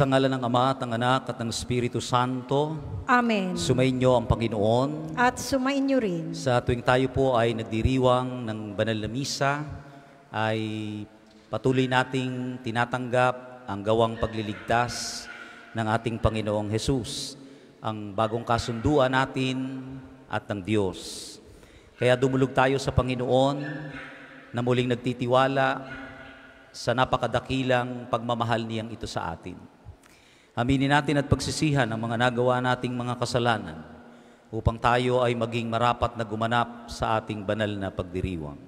Sa ngala ng Ama at ng Anak at ng Espiritu Santo, Amen. sumainyo ang Panginoon. At sumainyo rin. Sa tuwing tayo po ay nagdiriwang ng banal na misa, ay patuloy nating tinatanggap ang gawang pagliligtas ng ating Panginoong Hesus, ang bagong kasunduan natin at ng Diyos. Kaya dumulog tayo sa Panginoon na muling nagtitiwala sa napakadakilang pagmamahal niyang ito sa atin. Aminin natin at pagsisihan ang mga nagawa nating mga kasalanan upang tayo ay maging marapat na gumanap sa ating banal na pagdiriwang.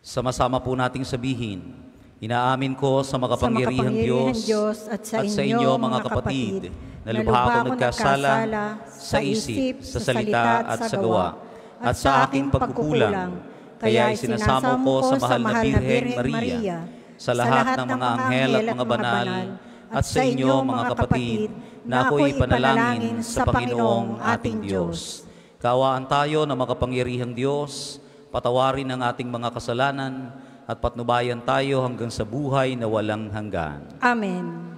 Sama-sama po nating sabihin, inaamin ko sa makapangyarihang Diyos, Diyos at sa, inyo, mga kapatid, na lubha akong nagkasala sa isip, sa salita at sa gawa, at sa aking pagkukulang, kaya isinasamo ko sa mahal na Birhen Maria, sa lahat ng mga anghel at mga banal, at sa inyo mga kapatid, na ako'y panalangin sa Panginoong ating Diyos. Kaawaan tayo na makapangyarihang Diyos, patawarin ang ating mga kasalanan, at patnubayan tayo hanggang sa buhay na walang hanggan. Amen.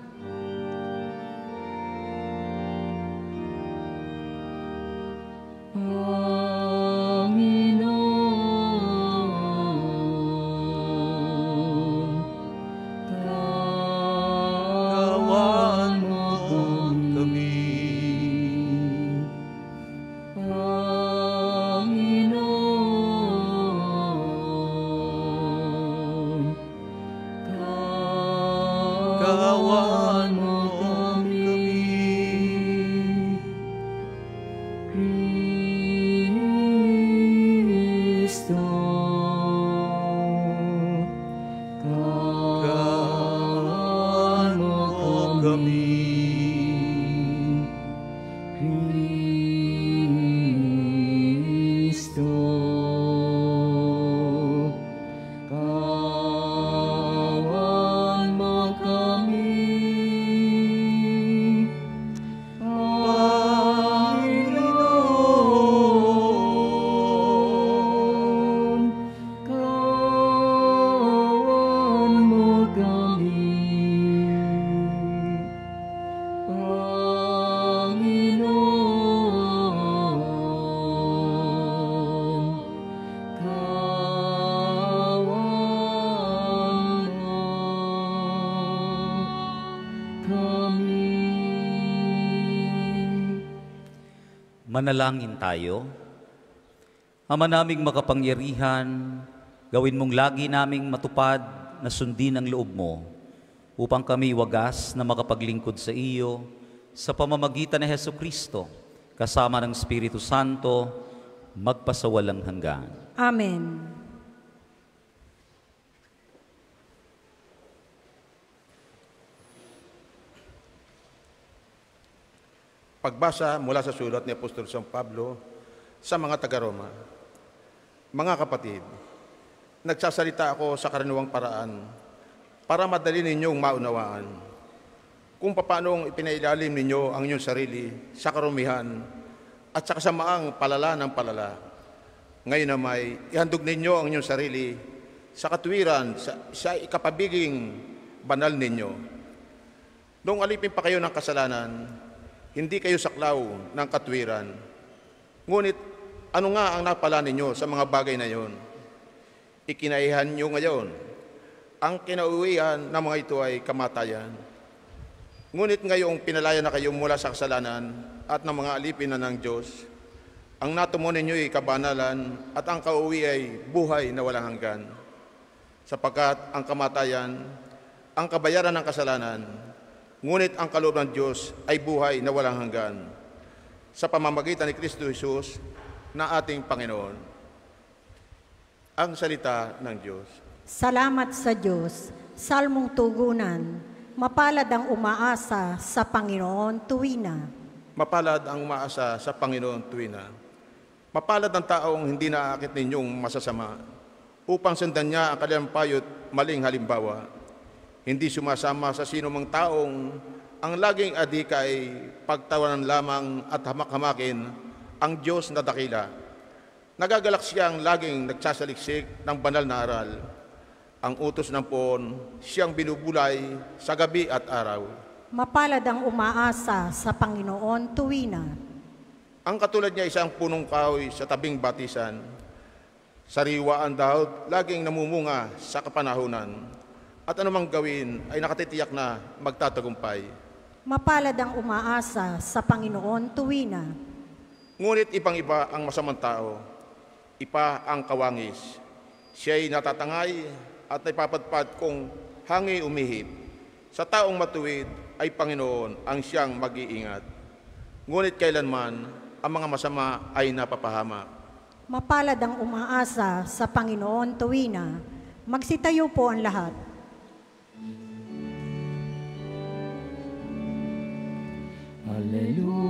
Manalangin tayo. Ama naming makapangyarihan, gawin mong lagi naming matupad na sundin ang loob mo upang kami wagas na makapaglingkod sa iyo sa pamamagitan ni Heso Kristo kasama ng Espiritu Santo magpasawalang hanggan. Amen. Pagbasa mula sa sulat ni Apostol San Pablo sa mga taga-Roma. Mga kapatid, nagsasalita ako sa karaniwang paraan para madali ninyong maunawaan kung paano ipinailalim ninyo ang inyong sarili sa karumihan at sa kasamaang palala ng palala. Ngayon na may ihandog ninyo ang inyong sarili sa katuwiran, sa, sa ikapabiging banal ninyo. Noong alipin pa kayo ng kasalanan, hindi kayo saklaw ng katwiran. Ngunit ano nga ang napala ninyo sa mga bagay na yon? Ikinaihan nyo ngayon. Ang kinauwian ng mga ito ay kamatayan. Ngunit ngayong pinalaya na kayo mula sa kasalanan at ng mga alipin na ng Diyos, ang natumo ninyo ay kabanalan at ang kauwi ay buhay na walang hanggan. Sapagkat ang kamatayan, ang kabayaran ng kasalanan, Ngunit ang kaloob ng Diyos ay buhay na walang hanggan sa pamamagitan ni Kristo Jesus na ating Panginoon. Ang salita ng Diyos. Salamat sa Diyos. Salmong tugunan. Mapalad ang umaasa sa Panginoon tuwina. Mapalad ang umaasa sa Panginoon tuwina. Mapalad ang taong hindi naaakit ninyong masasama upang sundan niya ang kanilang payot maling halimbawa. Hindi sumasama sa sino mang taong ang laging adika ay pagtawanan lamang at hamak-hamakin ang Diyos na dakila. Nagagalak siyang laging nagsasaliksik ng banal na aral. ang utos ng poon, siyang binubulay sa gabi at araw. Mapalad ang umaasa sa Panginoon tuwina. Ang katulad niya isang punong kahoy sa tabing batisan. Sariwa ang dahot, laging namumunga sa kapanahunan. At anumang gawin ay nakatitiyak na magtatagumpay. Mapalad ang umaasa sa Panginoon tuwina. Ngunit ibang-iba ang masamang tao. Ipa ang kawangis. Siya'y natatangay at naipapadpad kung hangi umihip. Sa taong matuwid ay Panginoon ang siyang mag-iingat. Ngunit kailanman ang mga masama ay napapahamak. Mapalad ang umaasa sa Panginoon tuwina. Magsitayo po ang lahat. Hallelujah.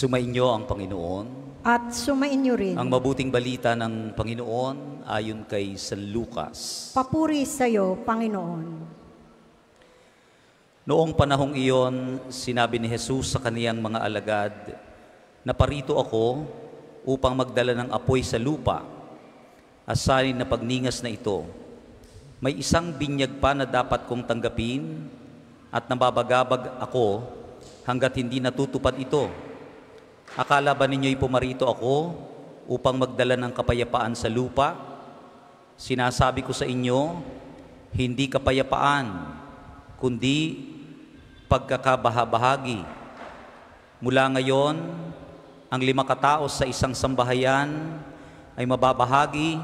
Sumainyo ang Panginoon. At sumainyo rin. Ang mabuting balita ng Panginoon ayon kay San Lucas. Papuri sa iyo, Panginoon. Noong panahong iyon, sinabi ni Jesus sa kaniyang mga alagad, Naparito ako upang magdala ng apoy sa lupa. Asalin na pagningas na ito. May isang binyag pa na dapat kong tanggapin at nababagabag ako hanggat hindi natutupad ito. Akala ba ninyo'y pumarito ako upang magdala ng kapayapaan sa lupa? Sinasabi ko sa inyo, hindi kapayapaan, kundi pagkakabahabahagi. Mula ngayon, ang lima katao sa isang sambahayan ay mababahagi,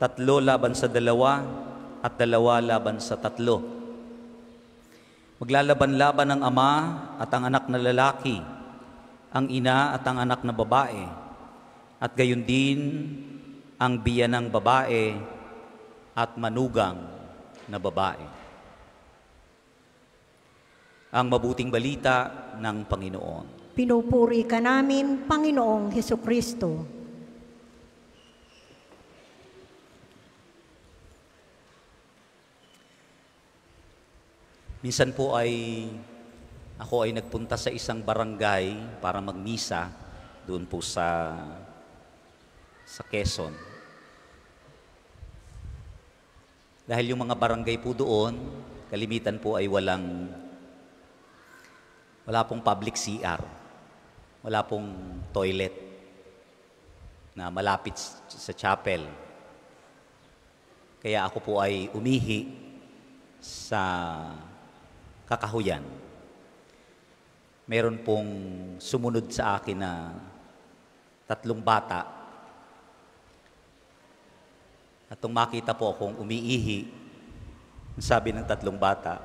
tatlo laban sa dalawa at dalawa laban sa tatlo. Maglalaban-laban ang ama at ang anak na lalaki, ang ina at ang anak na babae, at gayon din ang biyanang babae at manugang na babae. Ang mabuting balita ng Panginoon. Pinupuri ka namin, Panginoong Heso Kristo. Minsan po ay ako ay nagpunta sa isang barangay para magmisa doon po sa sa Quezon. Dahil yung mga barangay po doon, kalimitan po ay walang wala pong public CR. Wala pong toilet na malapit sa chapel. Kaya ako po ay umihi sa kakahuyan. Meron pong sumunod sa akin na tatlong bata. At nung makita po akong umiihi, sabi ng tatlong bata,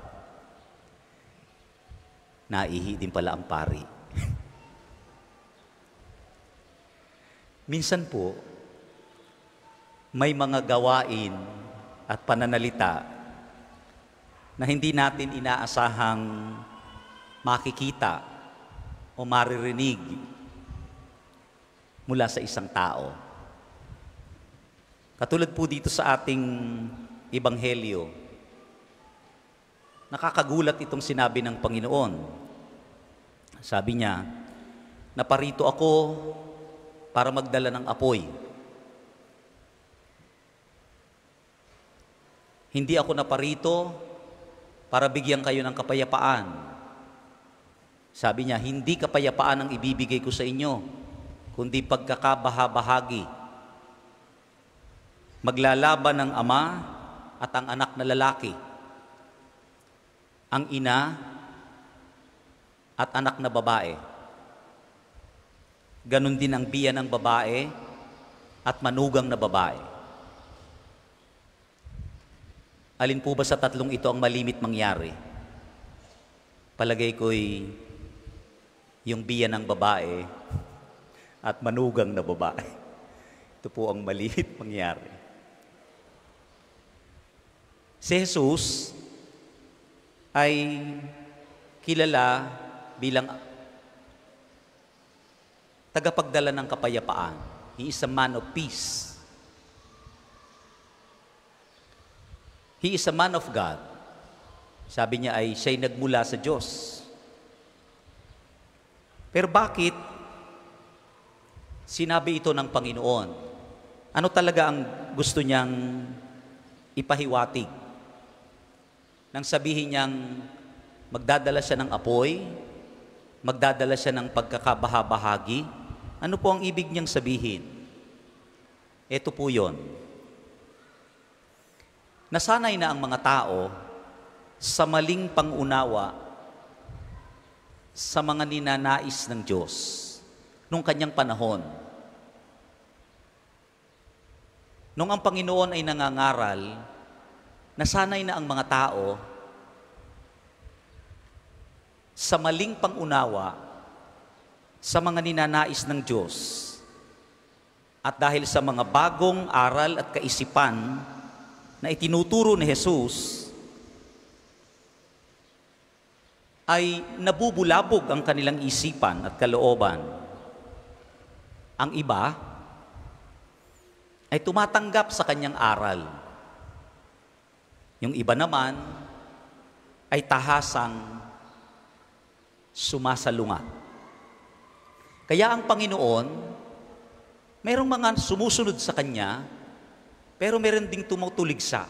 naihi din pala ang pari. Minsan po, may mga gawain at pananalita na hindi natin inaasahang makikita o maririnig mula sa isang tao. Katulad po dito sa ating ebanghelyo, nakakagulat itong sinabi ng Panginoon. Sabi niya, naparito ako para magdala ng apoy. Hindi ako naparito para bigyan kayo ng kapayapaan. Sabi niya, hindi kapayapaan ang ibibigay ko sa inyo, kundi pagkakabahabahagi. Maglalaban ng ama at ang anak na lalaki. Ang ina at anak na babae. Ganon din ang biya ng babae at manugang na babae. Alin po ba sa tatlong ito ang malimit mangyari? Palagay ko'y yung biya ng babae at manugang na babae. Ito po ang malimit mangyari. Si Jesus ay kilala bilang tagapagdala ng kapayapaan. He is a man of peace. He is a man of God. Sabi niya ay siya'y nagmula sa Diyos. Pero bakit sinabi ito ng Panginoon? Ano talaga ang gusto niyang ipahiwatig? Nang sabihin niyang magdadala siya ng apoy, magdadala siya ng pagkakabahabahagi, ano po ang ibig niyang sabihin? Ito po yon. Nasanay na ang mga tao sa maling pangunawa sa mga ninanais ng Diyos nung kanyang panahon. Nung ang Panginoon ay nangangaral, nasanay na ang mga tao sa maling pangunawa sa mga ninanais ng Diyos. At dahil sa mga bagong aral at kaisipan na itinuturo ni Jesus, ay nabubulabog ang kanilang isipan at kalooban. Ang iba ay tumatanggap sa kanyang aral. Yung iba naman ay tahasang sumasalungat. Kaya ang Panginoon, merong mga sumusunod sa Kanya, pero meron ding tumutuligsa.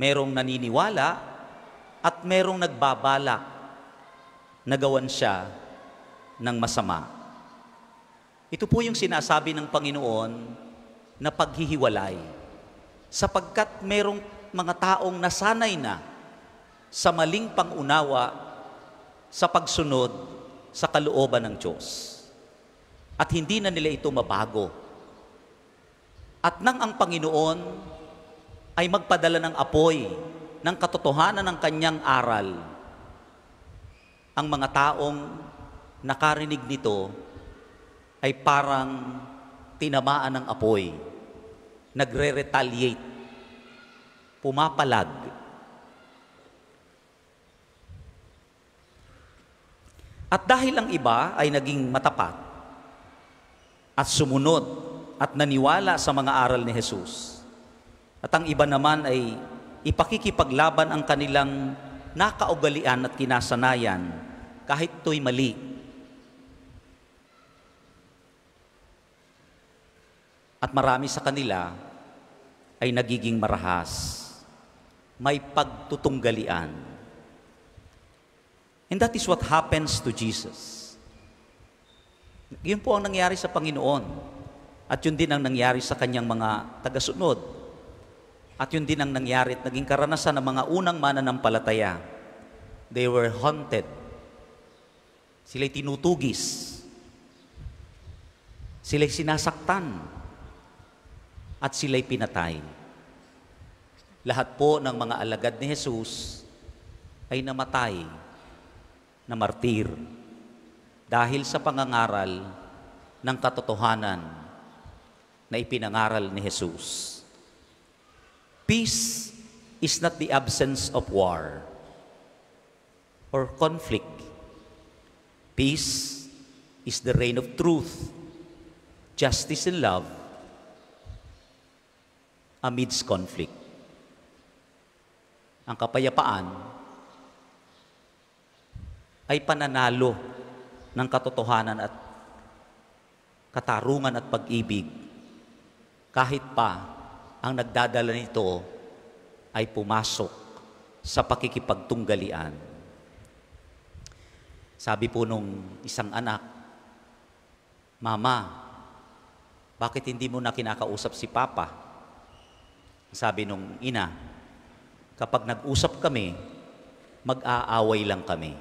Merong naniniwala at merong nagbabalak na gawan siya ng masama. Ito po yung sinasabi ng Panginoon na paghihiwalay. Sapagkat merong mga taong nasanay na sa maling pangunawa sa pagsunod sa kalooban ng Diyos. At hindi na nila ito mabago. At nang ang Panginoon ay magpadala ng apoy ng katotohanan ng kanyang aral, ang mga taong nakarinig nito ay parang tinamaan ng apoy, nagre-retaliate, pumapalag. At dahil ang iba ay naging matapat at sumunod at naniwala sa mga aral ni Jesus, at ang iba naman ay ipakikipaglaban ang kanilang nakaugalian at kinasanayan kahit ito'y mali. At marami sa kanila ay nagiging marahas. May pagtutunggalian. And that is what happens to Jesus. Yun po ang nangyari sa Panginoon. At yun din ang nangyari sa kanyang mga tagasunod. At yun din ang nangyari at naging karanasan ng mga unang mananampalataya. They were haunted. Sila'y tinutugis. Sila'y sinasaktan. At sila'y pinatay. Lahat po ng mga alagad ni Jesus ay namatay na martir dahil sa pangangaral ng katotohanan na ipinangaral ni Jesus. Peace is not the absence of war or conflict. Peace is the reign of truth, justice, and love amidst conflict. Ang kapayapaan ay pananalo ng katotohanan at katarungan at pag-ibig kahit pa ang nagdadala nito ay pumasok sa pakikipagtunggalian. Sabi po nung isang anak, Mama, bakit hindi mo na kinakausap si Papa? Sabi nung ina, kapag nag-usap kami, mag-aaway lang kami.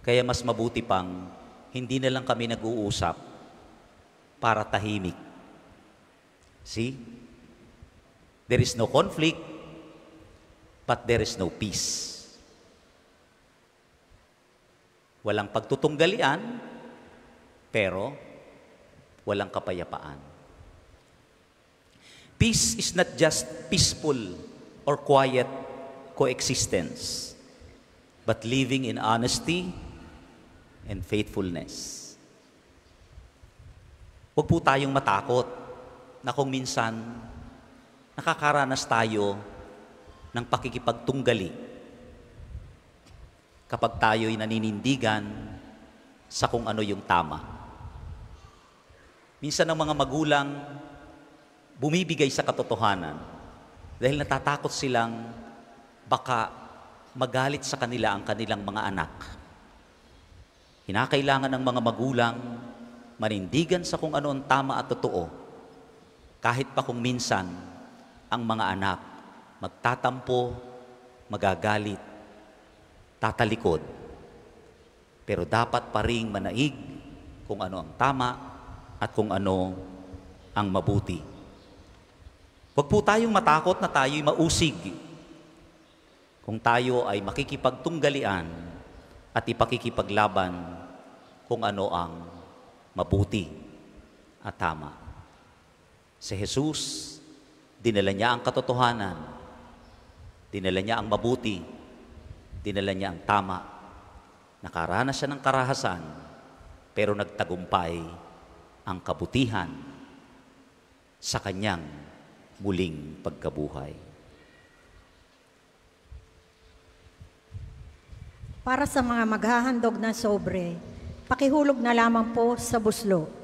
Kaya mas mabuti pang hindi na lang kami nag-uusap para tahimik. See? There is no conflict, but there is no peace. Walang pagtutunggalian, pero walang kapayapaan. Peace is not just peaceful or quiet coexistence, but living in honesty and faithfulness. Huwag po tayong matakot na kung minsan nakakaranas tayo ng pakikipagtunggali kapag tayo'y naninindigan sa kung ano yung tama. Minsan ang mga magulang bumibigay sa katotohanan dahil natatakot silang baka magalit sa kanila ang kanilang mga anak. Kinakailangan ng mga magulang manindigan sa kung ano ang tama at totoo, kahit pa kung minsan ang mga anak magtatampo, magagalit, tatalikod. Pero dapat pa ring manaig kung ano ang tama at kung ano ang mabuti. Huwag po tayong matakot na tayo'y mausig kung tayo ay makikipagtunggalian at ipakikipaglaban kung ano ang mabuti at tama. Si Jesus, dinala niya ang katotohanan, dinala niya ang mabuti, dinala niya ang tama. Nakaranas siya ng karahasan, pero nagtagumpay ang kabutihan sa kanyang muling pagkabuhay. Para sa mga maghahandog ng sobre, pakihulog na lamang po sa buslo.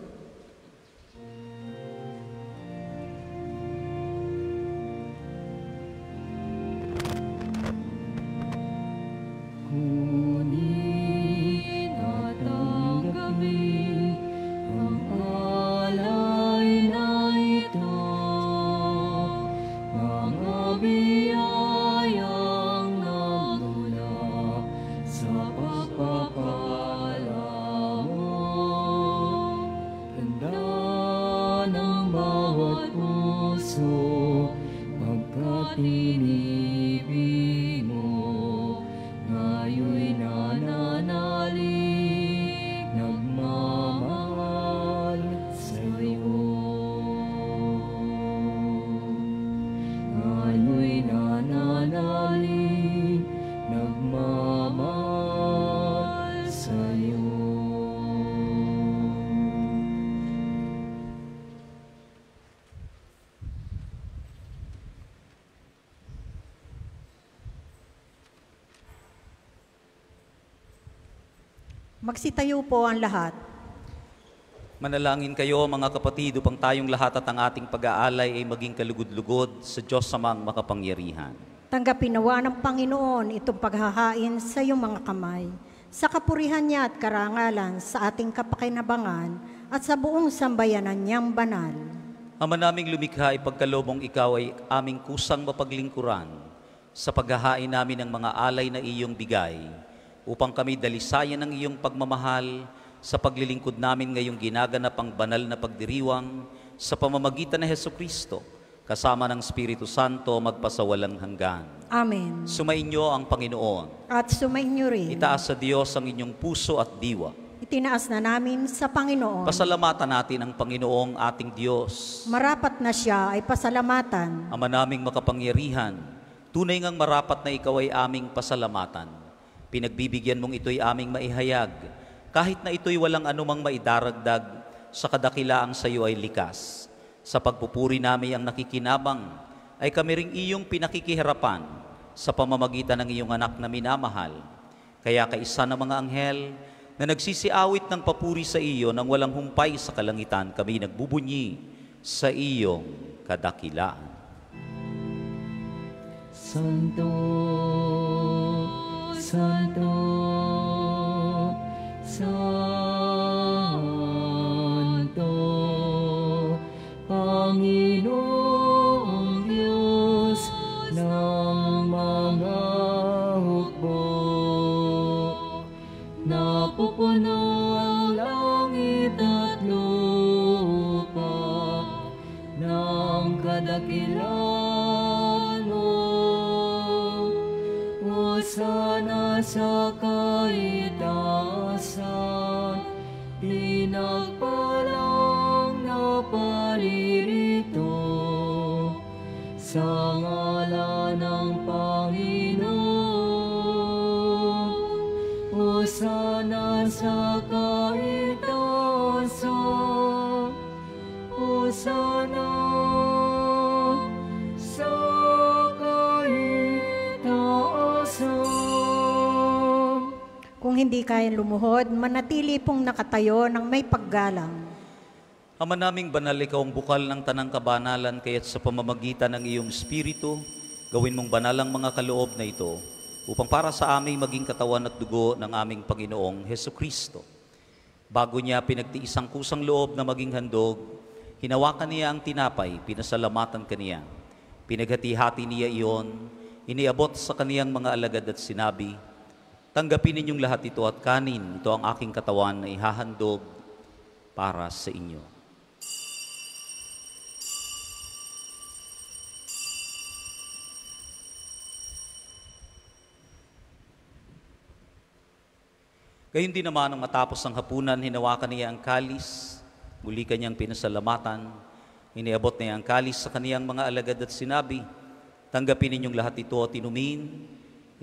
Magsitayo po ang lahat. Manalangin kayo mga kapatid upang tayong lahat at ang ating pag-aalay ay maging kalugod-lugod sa Diyos samang makapangyarihan. Tanggapin nawa ng Panginoon itong paghahain sa iyong mga kamay, sa kapurihan niya at karangalan sa ating kapakinabangan at sa buong sambayanan niyang banal. Ama naming lumikha, ipagkalobong ikaw ay aming kusang mapaglingkuran sa paghahain namin ng mga alay na iyong bigay, upang kami dalisayan ng iyong pagmamahal sa paglilingkod namin ngayong ginaganap ang banal na pagdiriwang sa pamamagitan ng Heso Kristo, kasama ng Espiritu Santo magpasawalang hanggan. Amen. Sumainyo ang Panginoon. At sumainyo rin. Itaas sa Diyos ang inyong puso at diwa. Itinaas na namin sa Panginoon. Pasalamatan natin ang Panginoong ating Diyos. Marapat na siya ay pasalamatan. Ama naming makapangyarihan, tunay ngang marapat na ikaw ay aming pasalamatan. Pinagbibigyan mong ito'y aming maihayag, kahit na ito'y walang anumang maidaragdag sa kadakilaang sa iyo ay likas. Sa pagpupuri namin ang nakikinabang, ay kami ring iyong pinakikiharapan sa pamamagitan ng iyong anak na minamahal. Kaya kaisa ng mga anghel na nagsisiawit ng papuri sa iyo nang walang humpay sa kalangitan, kami nagbubunyi sa iyong kadakilaan. Santo, Santo, hindi kayang lumuhod, manatili pong nakatayo ng may paggalang. Ama naming banal, ikaw ang bukal ng tanang kabanalan, kaya't sa pamamagitan ng iyong Espiritu, gawin mong banal ang mga kaloob na ito, upang para sa aming maging katawan at dugo ng aming Panginoong Heso Kristo. Bago niya pinagtiis ang kusang loob na maging handog, hinawakan niya ang tinapay, pinasalamatan kaniya. Pinaghati-hati niya iyon, iniabot sa kaniyang mga alagad at sinabi, Tanggapin ninyong lahat ito at kanin, ito ang aking katawan na ihahandog para sa inyo. Gayun din naman, nang matapos ang hapunan, hinawakan niya ang kalis, muli kanyang pinasalamatan, iniabot niya ang kalis sa kaniyang mga alagad at sinabi, Tanggapin ninyong lahat ito at inumin,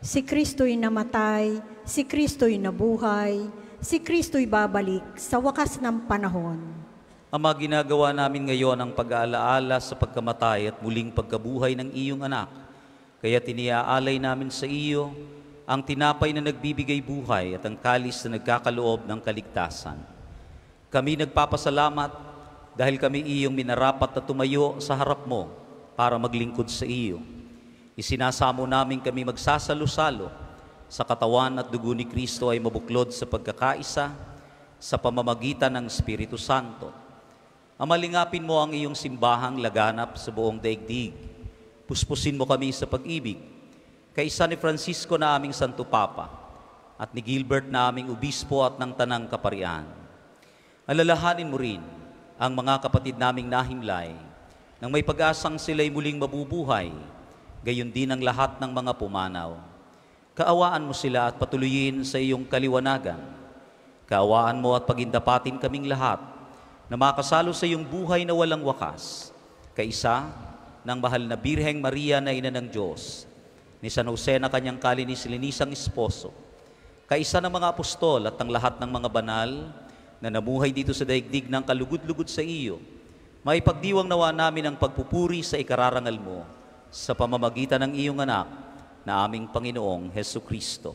Si Kristo'y namatay, si Kristo'y nabuhay, si Kristo'y babalik sa wakas ng panahon. Ama, ginagawa namin ngayon ang pag-aalaala sa pagkamatay at muling pagkabuhay ng iyong anak. Kaya tiniaalay namin sa iyo ang tinapay na nagbibigay buhay at ang kalis na nagkakaloob ng kaligtasan. Kami nagpapasalamat dahil kami iyong minarapat na tumayo sa harap mo para maglingkod sa iyo. Isinasamo namin kami magsasalo-salo sa katawan at dugo ni Kristo ay mabuklod sa pagkakaisa sa pamamagitan ng Espiritu Santo. Amalingapin mo ang iyong simbahang laganap sa buong daigdig. Puspusin mo kami sa pag-ibig. Kaisa ni Francisco na aming Santo Papa at ni Gilbert na aming Obispo at ng Tanang Kaparian. Alalahanin mo rin ang mga kapatid naming nahimlay nang may pag-asang sila'y muling mabubuhay, gayon din ang lahat ng mga pumanaw. Kaawaan mo sila at patuloyin sa iyong kaliwanagan. Kaawaan mo at pagindapatin kaming lahat na makasalo sa iyong buhay na walang wakas. Kaisa ng mahal na Birheng Maria na ina ng Diyos, ni San Jose na kanyang kalinis-linisang esposo, kaisa ng mga apostol at ang lahat ng mga banal na namuhay dito sa daigdig ng kalugod-lugod sa iyo, maipagdiwang nawa namin ang pagpupuri sa ikararangal mo sa pamamagitan ng iyong anak na aming Panginoong Heso Kristo.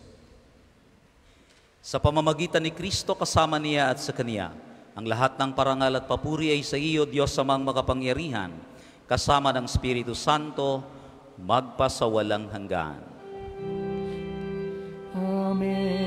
Sa pamamagitan ni Kristo kasama niya at sa Kaniya, ang lahat ng parangal at papuri ay sa iyo, Diyos samang makapangyarihan, kasama ng Espiritu Santo, magpasawalang hanggan. Amen, Amen,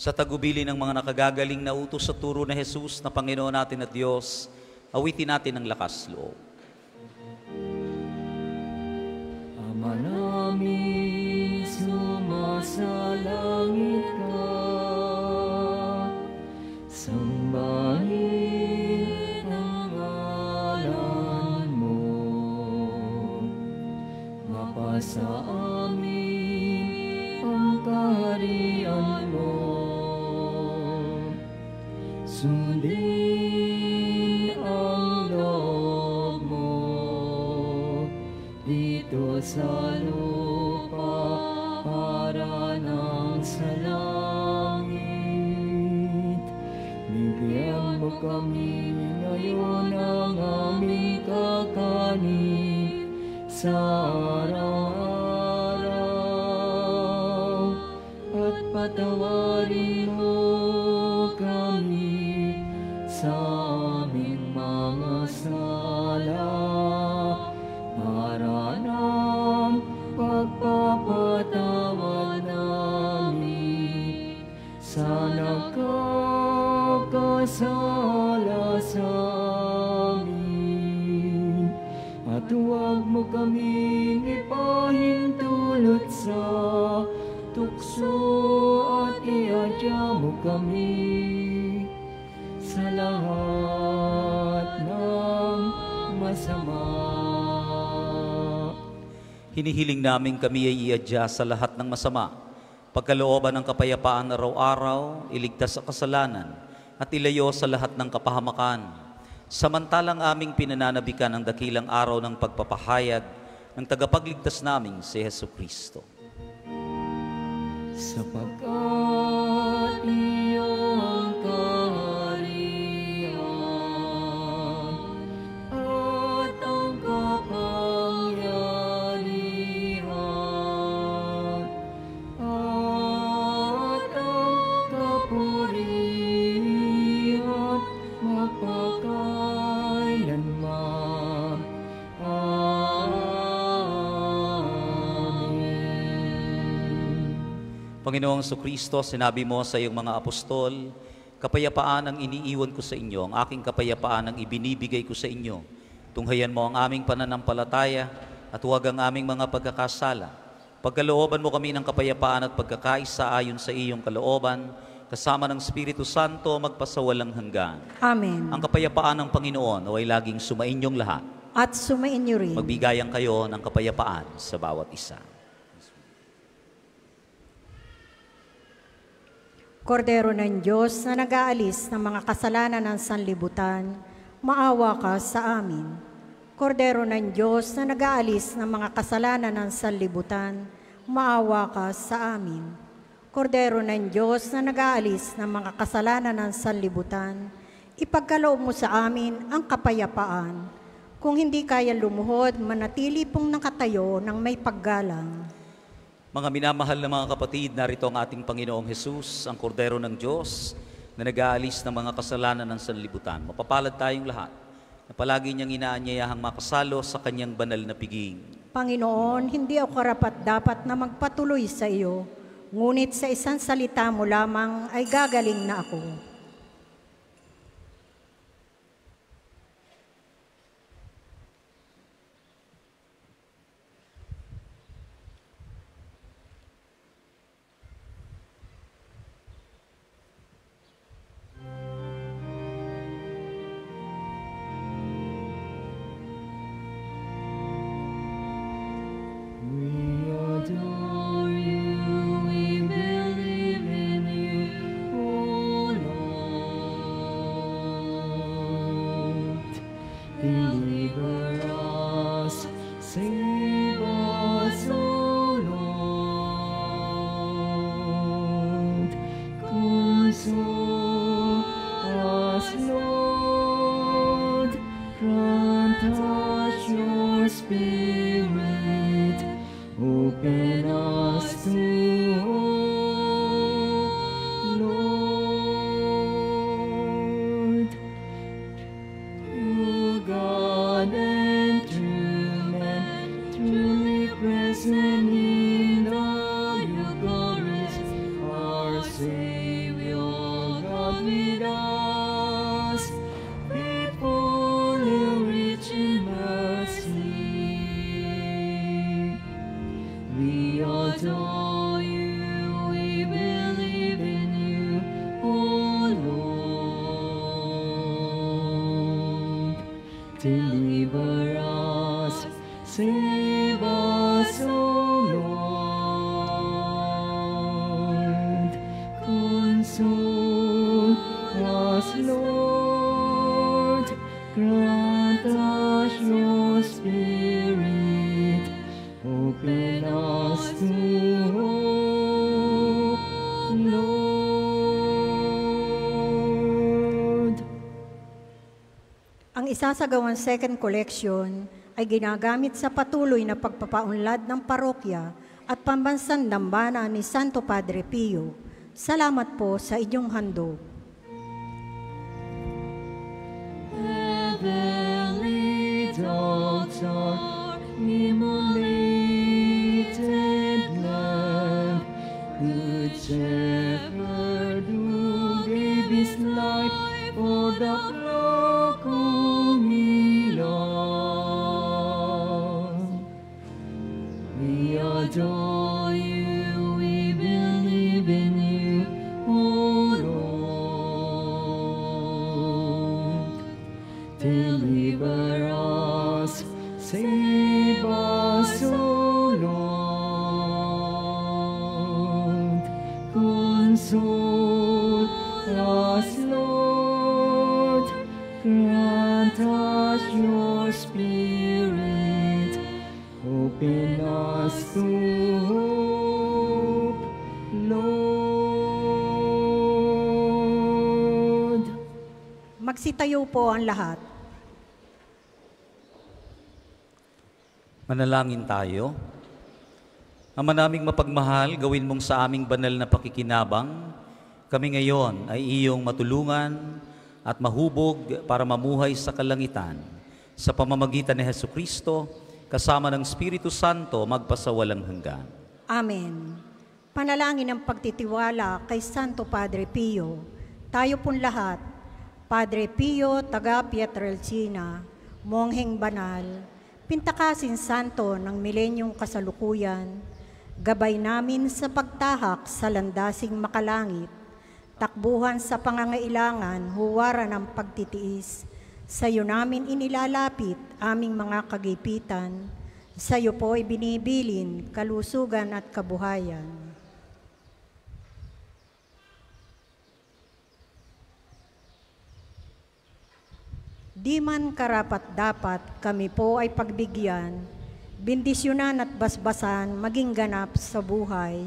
Sa tagubili ng mga nakagagaling na utos sa turo na Jesus na Panginoon natin at Diyos, awitin natin ang lakas loob. Ama namin, sumasalangit ka. Sambahin ang ngalan mo. Mapasa amin ang kaharian Sundin ang loob mo dito sa lupa para nang sa langit. Bigyan mo kami ngayon ang aming kakanin sa araw-araw Hinihiling namin kami ay iadya sa lahat ng masama. Pagkalooban ng kapayapaan araw-araw, iligtas sa kasalanan, at ilayo sa lahat ng kapahamakan. Samantalang aming pinananabikan ang dakilang araw ng pagpapahayag ng tagapagligtas naming si Heso Kristo. Sapagkat Panginoong Kristo, sinabi mo sa iyong mga apostol, kapayapaan ang iniiwan ko sa inyo, ang aking kapayapaan ang ibinibigay ko sa inyo. Tunghayan mo ang aming pananampalataya at huwag ang aming mga pagkakasala. Pagkalooban mo kami ng kapayapaan at pagkakaisa ayon sa iyong kalooban, kasama ng Espiritu Santo magpasawalang hanggan. Amen. Ang kapayapaan ng Panginoon ay laging sumainyong lahat. At sumain niyo rin. Magbigayan kayo ng kapayapaan sa bawat isa. Kordero ng Diyos na nag-aalis ng mga kasalanan ng sanlibutan, maawa ka sa amin. Kordero ng Diyos na nag-aalis ng mga kasalanan ng sanlibutan, maawa ka sa amin. Kordero ng Diyos na nag-aalis ng mga kasalanan ng sanlibutan, ipagkaloob mo sa amin ang kapayapaan. Kung hindi kaya lumuhod, manatili pong nakatayo ng may paggalang. Mga minamahal na mga kapatid, narito ang ating Panginoong Hesus, ang kordero ng Diyos, na nag-aalis ng mga kasalanan ng sanlibutan. Mapapalad tayong lahat na palagi niyang inaanyayahang makasalo sa kanyang banal na piging. Panginoon, hindi ako karapat dapat na magpatuloy sa iyo, ngunit sa isang salita mo lamang ay gagaling na ako. Isasagawang second collection ay ginagamit sa patuloy na pagpapaunlad ng parokya at pambansang dambana ni Santo Padre Pio. Salamat po sa inyong handog. Magsitayo po ang lahat. Manalangin tayo. Ama naming mapagmahal, gawin mong sa aming banal na pakikinabang, kami ngayon ay iyong matulungan at mahubog para mamuhay sa kalangitan. Sa pamamagitan ni Heso Kristo, kasama ng Espiritu Santo, magpasawalang hanggan. Amen. Panalangin ng pagtitiwala kay Santo Padre Pio. Tayo pong lahat, Padre Pio, taga Pietrelcina, Mongheng Banal, Pintakasin Santo ng Milenyong Kasalukuyan, gabay namin sa pagtahak sa landasing makalangit, takbuhan sa pangangailangan, huwara ng pagtitiis, sa iyo namin inilalapit aming mga kagipitan, sa iyo po ay binibilin kalusugan at kabuhayan. Di man karapat dapat kami po ay pagbigyan, bindisyonan at basbasan maging ganap sa buhay.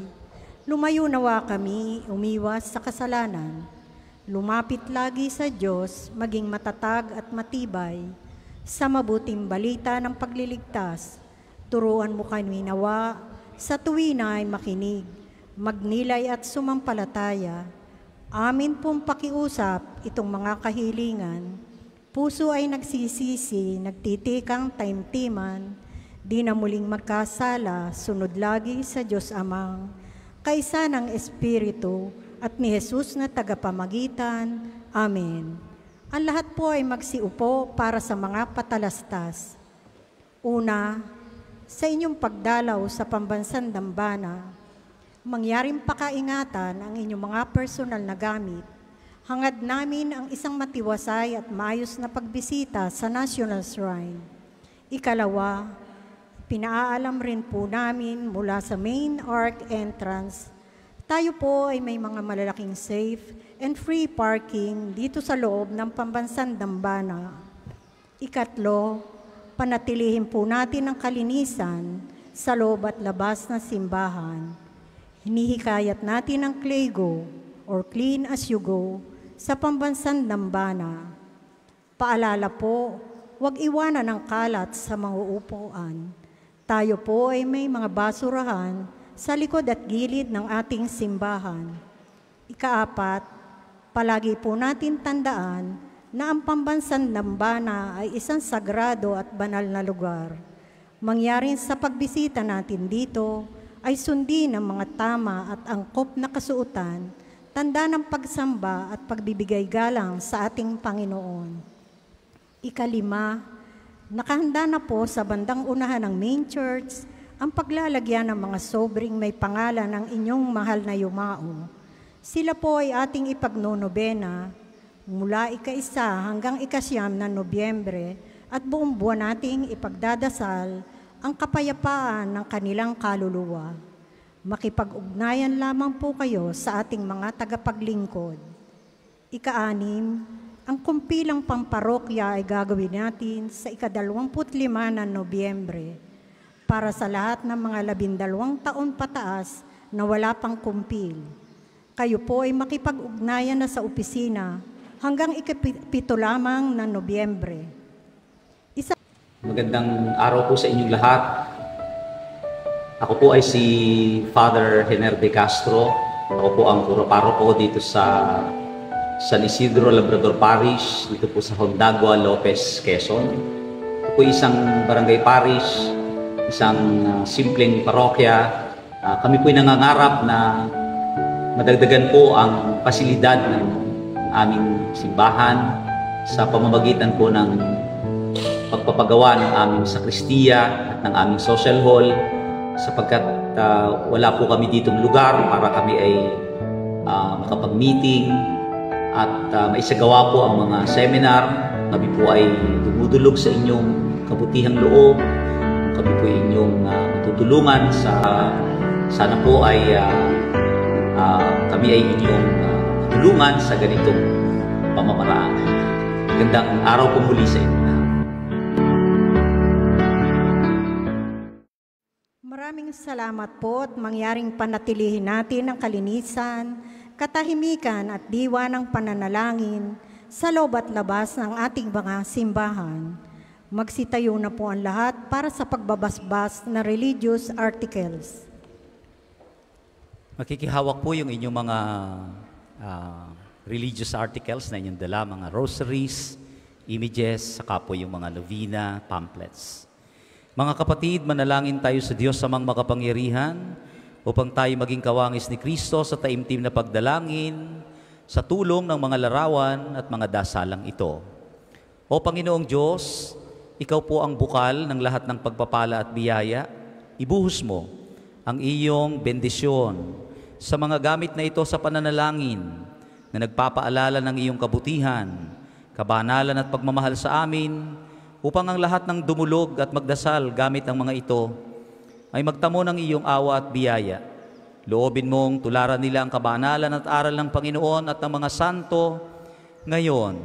Lumayo nawa kami, umiwas sa kasalanan. Lumapit lagi sa Diyos, maging matatag at matibay. Sa mabuting balita ng pagliligtas, turuan mo kami nawa, sa tuwina ay makinig, magnilay at sumampalataya. Amin pong pakiusap itong mga kahilingan. Puso ay nagsisisi, nagtitikang taimtiman, di na muling magkasala, sunod lagi sa Diyos Amang, kaisa ng Espiritu at ni Jesus na tagapamagitan. Amen. Ang lahat po ay magsiupo para sa mga patalastas. Una, sa inyong pagdalaw sa pambansang dambana, mangyaring pakaingatan ang inyong mga personal na gamit hangad namin ang isang matiwasay at maayos na pagbisita sa National Shrine. Ikalawa, pinaalam rin po namin mula sa main arc entrance, tayo po ay may mga malalaking safe and free parking dito sa loob ng pambansang Dambana. Ikatlo, panatilihin po natin ang kalinisan sa loob at labas ng simbahan. Hinihikayat natin ang Clego or Clean as you go sa pambansang Dambana. Paalala po, huwag iwanan ang kalat sa mga upuan. Tayo po ay may mga basurahan sa likod at gilid ng ating simbahan. Ikaapat, palagi po natin tandaan na ang pambansang Dambana ay isang sagrado at banal na lugar. Mangyaring sa pagbisita natin dito ay sundin ang mga tama at angkop na kasuotan tanda ng pagsamba at pagbibigay galang sa ating Panginoon. Ikalima, nakahanda na po sa bandang unahan ng main church ang paglalagyan ng mga sobring may pangalan ng inyong mahal na yumao. Sila po ay ating ipagnonobena mula ika-isa hanggang ikasyam na Nobyembre at buong buwan nating ipagdadasal ang kapayapaan ng kanilang kaluluwa makipag-ugnayan lamang po kayo sa ating mga tagapaglingkod. Ika-anim, ang kumpilang pamparokya ay gagawin natin sa ikadalawamput lima ng Nobyembre para sa lahat ng mga labindalawang taon pataas na wala pang kumpil. Kayo po ay makipag-ugnayan na sa opisina hanggang ikapito lamang ng Nobyembre. Magandang araw po sa inyong lahat. Ako po ay si Father Hener de Castro. Ako po ang puro paroko dito sa San Isidro Labrador Parish, dito po sa Hondagua, Lopez, Quezon. Ito po isang barangay parish, isang uh, simpleng parokya. Uh, kami po ay nangangarap na madagdagan po ang pasilidad ng aming simbahan sa pamamagitan po ng pagpapagawa ng aming sakristiya at ng aming social hall sapagkat uh, wala po kami ditong lugar para kami ay uh, makapag-meeting at uh, maisagawa po ang mga seminar. Kami po ay dumudulog sa inyong kabutihang loob. Kami po ay inyong uh, matutulungan sa sana po ay uh, uh, kami ay inyong uh, matulungan sa ganitong pamamaraan. Magandang araw po muli sa inyo. Salamat po at mangyaring panatilihin natin ang kalinisan, katahimikan at diwa ng pananalangin sa loob at labas ng ating mga simbahan. Magsitayo na po ang lahat para sa pagbabasbas na religious articles. Makikihawak po yung inyong mga uh, religious articles na inyong dala, mga rosaries, images, saka po yung mga novena, pamphlets. Mga kapatid, manalangin tayo sa Diyos sa mga makapangyarihan upang tayo maging kawangis ni Kristo sa taimtim na pagdalangin, sa tulong ng mga larawan at mga dasalang ito. O Panginoong Diyos, Ikaw po ang bukal ng lahat ng pagpapala at biyaya. Ibuhos mo ang iyong bendisyon sa mga gamit na ito sa pananalangin na nagpapaalala ng iyong kabutihan, kabanalan at pagmamahal sa amin upang ang lahat ng dumulog at magdasal gamit ang mga ito ay magtamo ng iyong awa at biyaya. Loobin mong tularan nila ang kabanalan at aral ng Panginoon at ng mga santo ngayon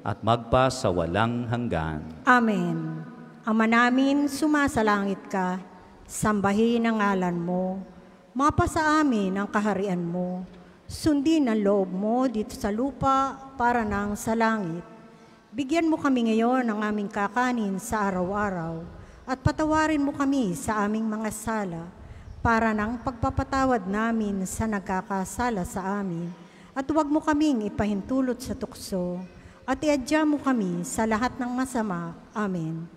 at magpa sa walang hanggan. Amen. Ama namin, sumasalangit ka, sambahin ang ngalan mo, mapa sa amin ang kaharian mo, sundin ang loob mo dito sa lupa para nang sa langit. Bigyan mo kami ngayon ng aming kakanin sa araw-araw at patawarin mo kami sa aming mga sala para ng pagpapatawad namin sa nagkakasala sa amin at huwag mo kaming ipahintulot sa tukso at iadya mo kami sa lahat ng masama. Amen.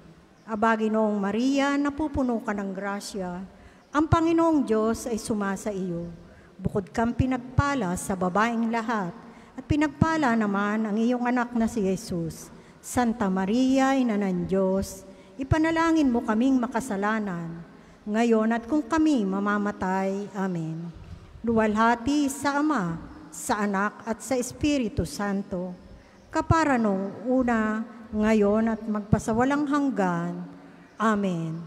Abagi noong Maria, napupuno ka ng grasya, ang Panginoong Diyos ay sumasa iyo. Bukod kang pinagpala sa babaeng lahat, at pinagpala naman ang iyong anak na si Jesus. Santa Maria, Ina ng Diyos, ipanalangin mo kaming makasalanan, ngayon at kung kami mamamatay. Amen. Luwalhati sa Ama, sa Anak at sa Espiritu Santo, kapara nung una, ngayon at magpasawalang hanggan. Amen.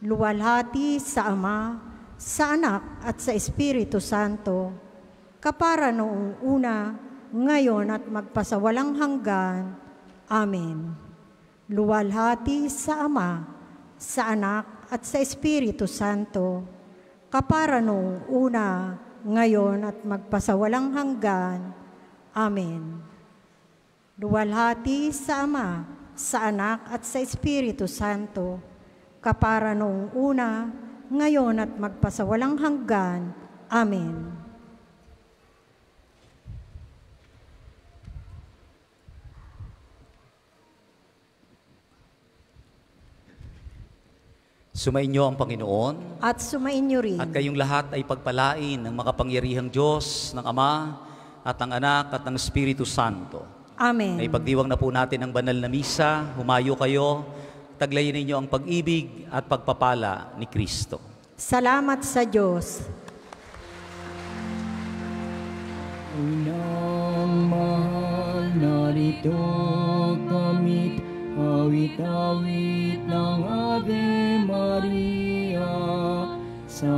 Luwalhati sa Ama, sa Anak at sa Espiritu Santo, kapara noong una, ngayon at magpasawalang hanggan. Amen. Luwalhati sa Ama, sa Anak at sa Espiritu Santo, kapara noong una, ngayon at magpasawalang hanggan. Amen. Luwalhati sa Ama, sa Anak at sa Espiritu Santo, kapara noong una, ngayon at magpasawalang hanggan. Amen. Sumainyo ang Panginoon At sumainyo rin. at kayong lahat ay pagpalain ng makapangyarihang Diyos, ng Ama, at ng Anak, at ng Espiritu Santo. Amen. Na ipagdiwang na po natin ang banal na misa, humayo kayo, taglayin ninyo ang pag-ibig at pagpapala ni Kristo. Salamat sa Diyos. Unang mahal narito kami awit-awit ng Ave Maria sa